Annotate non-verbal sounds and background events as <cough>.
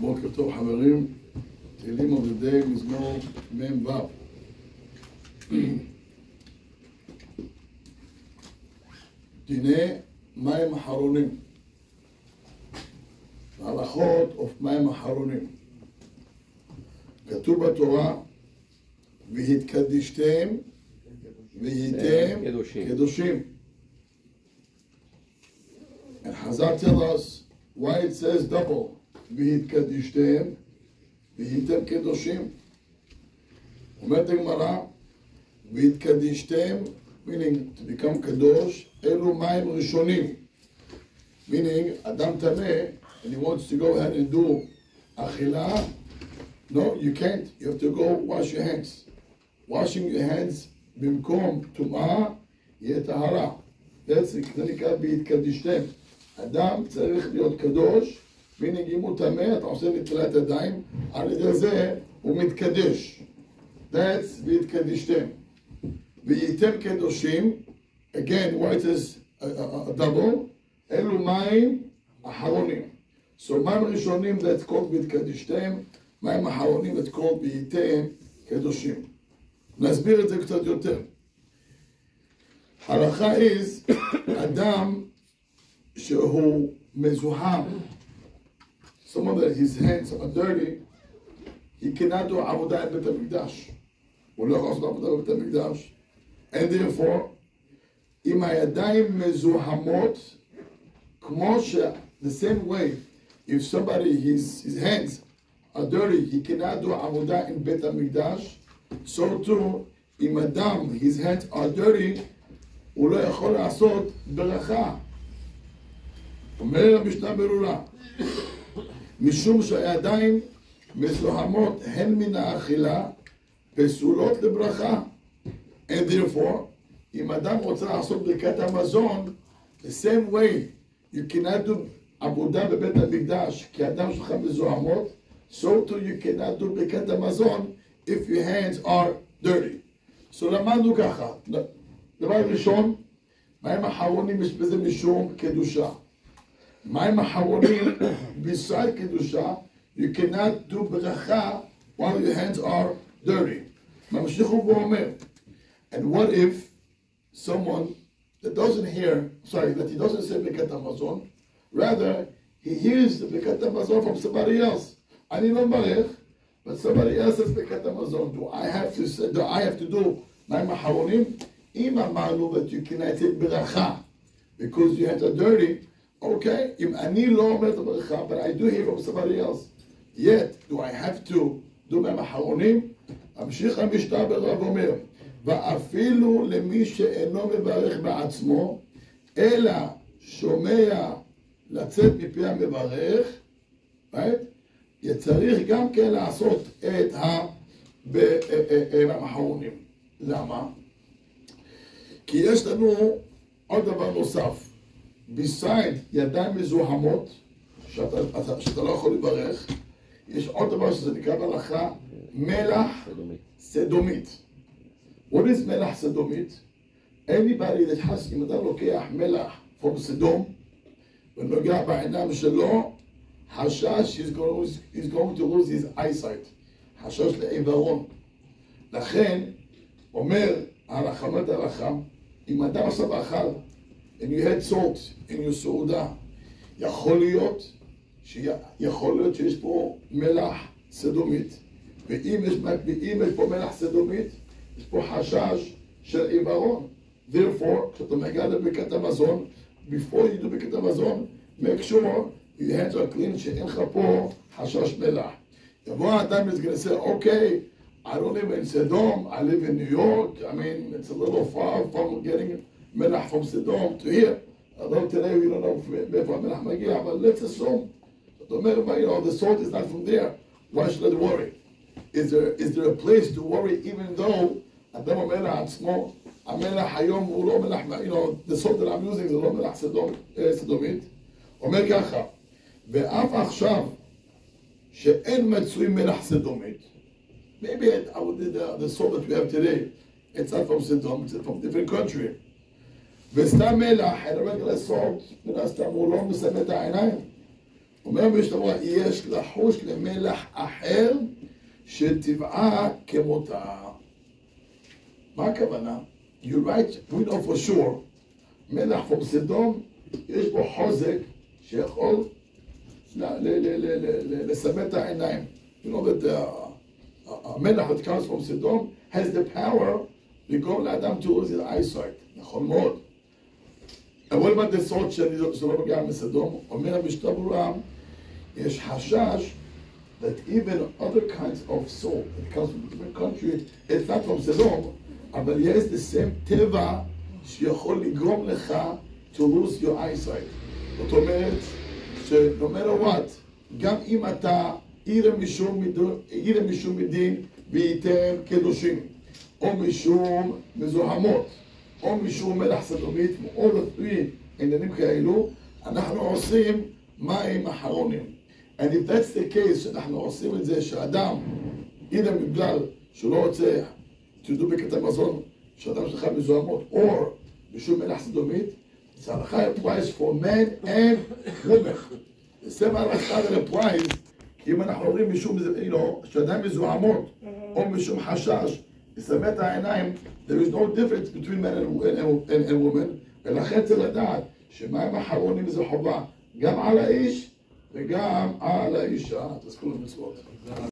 בוקר טוב חברים, תהילים עובדי מזמור מ"ו. דיני מים אחרונים. הלכות of מים אחרונים. כתוב בתורה, והתקדישתם והייתם קדושים. קדושים. And Hazar tell us why it says double. והתקדישתם והייתם קדושים. אומרת הגמרא, והתקדישתם, meaning to become קדוש, אלו מים ראשונים. meaning, אדם טמא, he wants to go ahead and do אכילה, no, you can't. You have to go wash your hands. washing your hands במקום טומאה, יהיה טהרה. זה נקרא בהתקדישתם. אדם צריך להיות קדוש, טמא, אתה עושה נטילת ידיים, על ידי זה הוא מתקדש. That's והתקדישתם. והייתם קדושים, again, why it is a, a, a double, אלו מים אחרונים. So מים ראשונים that's called והתקדישתם, מים אחרונים that's called והייתם קדושים. נסביר את זה קצת יותר. הלכה is, <coughs> אדם שהוא מזוהם, someone that his hands are dirty, he cannot do עבודה עם בית המקדש. הוא לא יכול לעשות עבודה בבית המקדש. And therefore, אם הידיים מזוהמות, כמו ש... the same way, if somebody, his, his hands are dirty, he cannot do עבודה עם בית המקדש, so too, אם אדם, his hands are dirty, הוא לא יכול לעשות ברכה. אומר המשנה ברורה, משום שהידיים מזוהמות הן מן האכילה, פסולות לברכה. And therefore, אם אדם רוצה לעשות ברכת המזון, the same way, you cannot do עבודה בבית המקדש, כי הדם שלך מזוהמות, so too you cannot do ברכת המזון, if your hands are dirty. So למדנו ככה, דבר ראשון, מים אחרונים יש בזה משום קדושה. Maim Hawarim, beside Kedusha, you cannot do bracha while your hands are dirty. And what if someone that doesn't hear, sorry, that he doesn't say Bekat Amazon, rather he hears the Bekat Amazon from somebody else. I need not marech, but somebody else says Bekat Amazon. Do I have to say, do I have to do Maim Hawarim? Ima ma'lu that you cannot say bracha because your hands are dirty. Okay, אם אני לא אומר את הברכה, but I do hear from somebody else, yet do I have to do מים אחרונים? ממשיך המשנה ברב אומר, ואפילו למי שאינו מברך בעצמו, אלא שומע לצאת מפי המברך, right? צריך גם כן לעשות את המים האחרונים. למה? כי יש לנו עוד דבר נוסף. Beside ידיים מזוהמות, שאתה, אתה, שאתה לא יכול לברך, יש עוד דבר שזה נקרא בהלכה מלח סדומית. סדומית. What is מלח סדומית? anybody that has, אם אתה לוקח מלח from סדום ונוגע בעיניים שלו, חשש he's going, he's going to lose his eyesight. חשש לעיוורון. לכן, אומר ההלכה, אומרת ההלכה, אם אדם עכשיו אכל, and you had salt in your סעודה, יכול להיות, יכול להיות שיש פה מלח סדומית, ואם יש, ואם יש פה מלח סדומית, יש פה חשש של עיוורון. therefore, כשאתה מגיע לברכת המזון, before you do ברכת המזון, make sure your hands are clean, שאין לך פה חשש מלח. יבוא האדם ויגיד, אוקיי, I don't live in Sodom, I live in New York, I mean, it's a little far from getting melach from Sodom to here. Although today we don't know מאיפה המלח מגיע, but let's assume. זאת אומרת, you know, the salt is not from there. Why should I worry? Is there, is there a place to worry even though אדם אומר לעצמו, המלח היום הוא לא מלח, you know, the salt that I'm using זה לא מלח סדום, סדומית. אומר ככה, ואף עכשיו שאין מצוי מלח סדומית, maybe I would do the, the salt that we have today, it's not from Sodom, it's from different country. וסתם מלח, regular salt, מן הסתם הוא לא מסמא את העיניים. אומר משתמע, יש לחוש למלח אחר שטבעה כמותה. מה הכוונה? You write, we know for sure, מלח from סדום, יש בו חוזק שיכול ל- ל- ל- ל- ל- ל- לסמן את העיניים. You know that the, המלח that comes from סדום has the power לגרום לאדם to lose his eyesight. נכון מאוד. אבל בדסות שלא מגיע מסדום, אומר המשנה ברורה, יש חשש that even other kinds of salt that comes from different country, it's not from סדום, אבל יש the same טבע שיכול לגרום לך to lose your eyesight. זאת אומרת, ש-no matter what, גם אם אתה עיר משום מדין וייתם קדושים, או משום מזוהמות, או משום מלח סדומית, או לפי עניינים כאלו, אנחנו עושים מים אחרונים. And if that's the case, שאנחנו עושים את זה, שאדם, הנה בגלל שהוא לא רוצה תדעו בקטע מזון, שאדם שלך מזוהמות, או משום מלח סדומית, it's הלכה applies for men and women. The same הלכה that applies, כי אם אנחנו אומרים משום, know, שאדם מזוהמות, או משום חשש, לסמן את העיניים, there is no difference between men and, and, and, and women, ולכן צריך לדעת שמים אחרונים זה חובה גם על האיש וגם על האישה. תזכו למצוות.